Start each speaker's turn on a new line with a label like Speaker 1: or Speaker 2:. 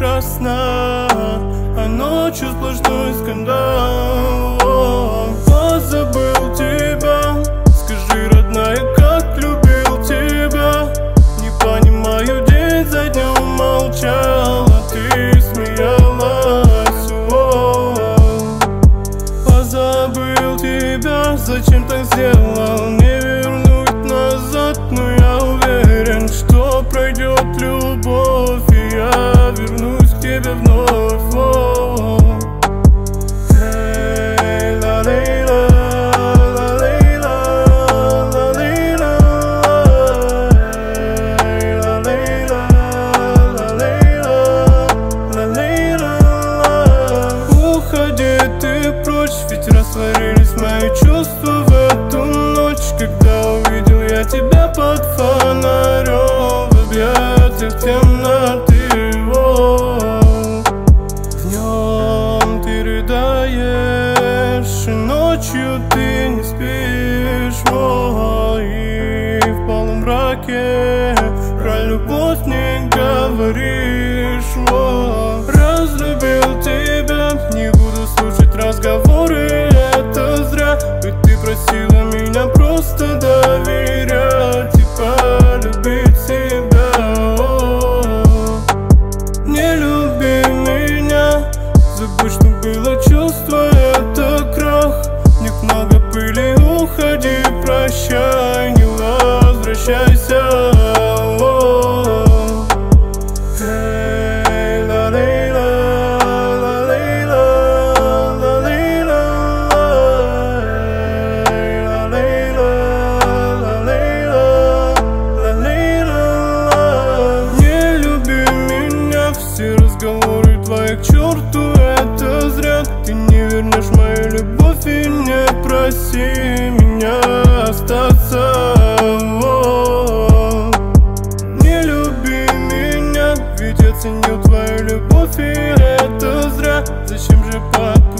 Speaker 1: прекрасна, а ночью сплошной скандал. Позабыл тебя, скажи, родная, как любил тебя. Не понимаю, день за днем молчала, ты смеялась. О. Позабыл тебя, зачем так сделал? Не вернуть назад, но я уверен, что пройдет тебе вновь ты прочь, ведь растворились мои чувства в эту ночь. Когда увидел я тебя под фонарем В объятиях темноты и ночью ты не спишь. О, И в полумраке про любовь не говоришь. О. Разлюбил тебя, не буду слушать разговоры, это зря. Ведь ты просила меня просто доверять уходи, прощай Не возвращайся. Не люби меня, все разговоры твои к черту, это зря Ты не вернешь мою любовь и не проси Ведь я ценю твою любовь и это зря. Зачем же покупать